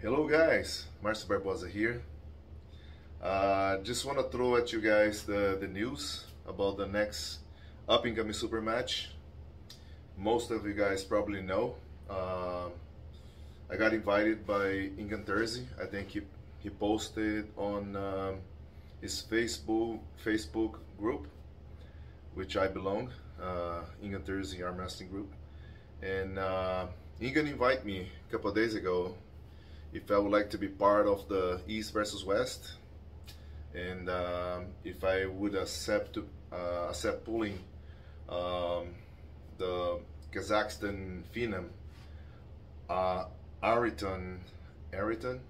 Hello guys, Marcio Barboza here. Uh, just want to throw at you guys the, the news about the next up and coming super match. Most of you guys probably know. Uh, I got invited by Engin Terzi. I think he, he posted on um, his Facebook Facebook group, which I belong, uh, Engin Terzi Arm Wrestling Group. And uh, Engin invited me a couple days ago if I would like to be part of the East versus West, and um, if I would accept uh, accept pulling um, the Kazakhstan Phenom, uh, Artyom, Artyom,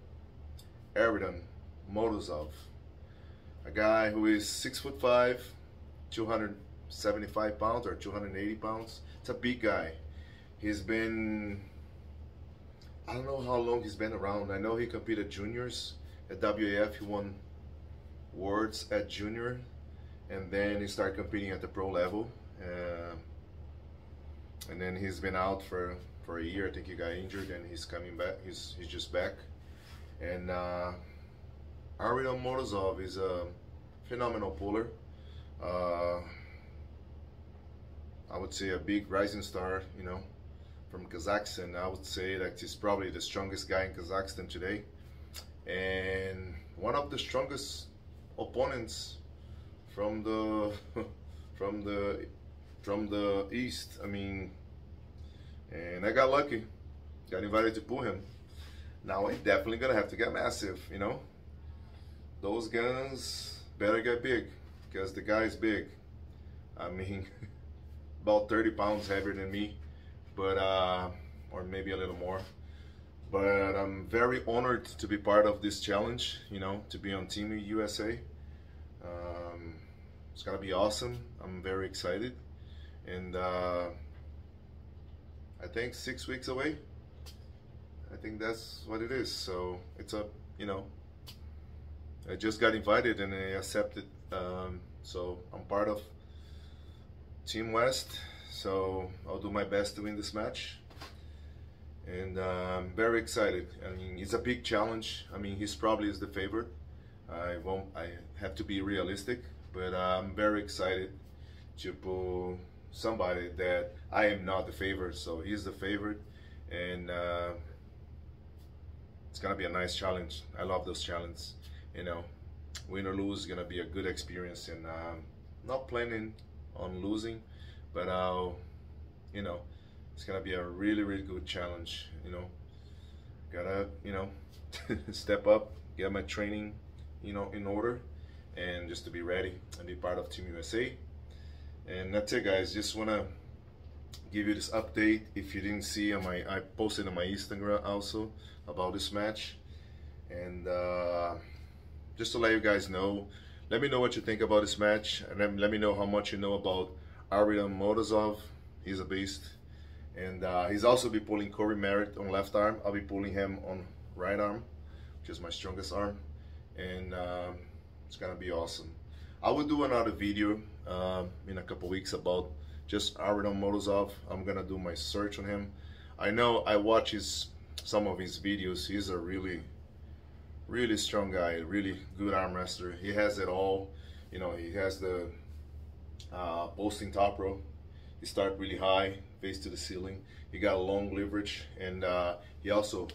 Artyom Morozov, a guy who is six foot five, 275 pounds or 280 pounds. It's a big guy. He's been I don't know how long he's been around. I know he competed juniors at WAF. He won worlds at junior, and then he started competing at the pro level. Uh, and then he's been out for for a year. I think he got injured, and he's coming back. He's he's just back. And uh, Ariel Morozov is a phenomenal puller. Uh, I would say a big rising star. You know from Kazakhstan. I would say that he's probably the strongest guy in Kazakhstan today. And one of the strongest opponents from the from the from the east. I mean, and I got lucky. Got invited to pull him. Now he's definitely gonna have to get massive, you know. Those guns better get big because the guy's big. I mean, about 30 pounds heavier than me but uh, or maybe a little more. But I'm very honored to be part of this challenge. You know, to be on Team USA. Um, it's gonna be awesome. I'm very excited, and uh, I think six weeks away. I think that's what it is. So it's a you know. I just got invited and I accepted. Um, so I'm part of Team West so I'll do my best to win this match. And uh, I'm very excited. I mean, it's a big challenge. I mean, he's probably is the favorite. I won't. I have to be realistic, but I'm very excited to pull somebody that I am not the favorite. So he's the favorite, and uh, it's gonna be a nice challenge. I love those challenges. You know, win or lose is gonna be a good experience, and um, not planning on losing but uh, you know, it's gonna be a really, really good challenge. You know, gotta, you know, step up, get my training, you know, in order, and just to be ready and be part of Team USA. And that's it, guys. Just wanna give you this update. If you didn't see on my, I posted on my Instagram also about this match, and uh, just to let you guys know. Let me know what you think about this match, and let me know how much you know about Ariel Morozov, he's a beast. And uh, he's also be pulling Corey Merritt on left arm. I'll be pulling him on right arm, which is my strongest arm. And um, it's gonna be awesome. I will do another video um, in a couple weeks about just Ariel Morozov. I'm gonna do my search on him. I know I watch his some of his videos. He's a really, really strong guy, really good arm wrestler. He has it all. You know, he has the uh, posting top roll. He start really high, face to the ceiling. He got a long leverage, and uh, he also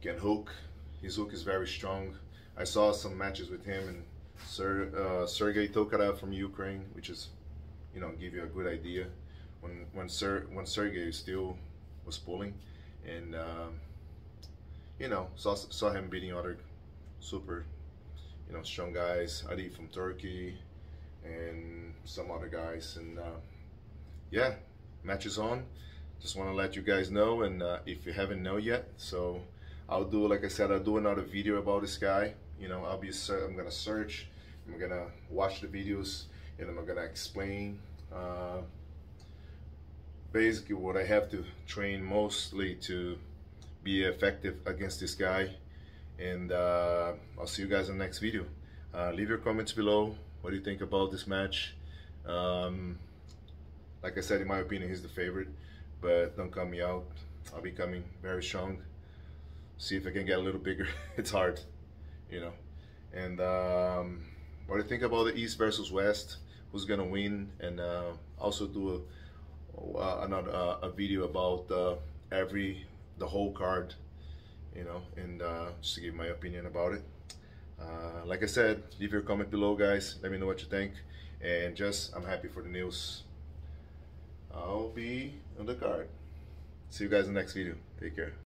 can hook. His hook is very strong. I saw some matches with him and Ser, uh, Sergey Tokarev from Ukraine, which is, you know, give you a good idea when when Ser when Sergey still was pulling, and um, you know saw saw him beating other super, you know, strong guys. Adi from Turkey, and some other guys. And uh, yeah, match is on. Just want to let you guys know, and uh, if you haven't know yet, so I'll do like I said, I'll do another video about this guy. You know, I'll be I'm gonna search, I'm gonna watch the videos, and I'm gonna explain. Uh, basically what I have to train mostly to be effective against this guy and uh, I'll see you guys in the next video. Uh, leave your comments below. What do you think about this match? Um, like I said, in my opinion, he's the favorite, but don't count me out. I'll be coming very strong. see if I can get a little bigger. it's hard, you know. And um, what do you think about the East versus West? Who's gonna win? And uh, also do a, uh, another uh, a video about uh, every the whole card, you know, and uh, just to give my opinion about it. Uh, like I said, leave your comment below, guys. Let me know what you think. And just, I'm happy for the news. I'll be on the card. See you guys in the next video. Take care.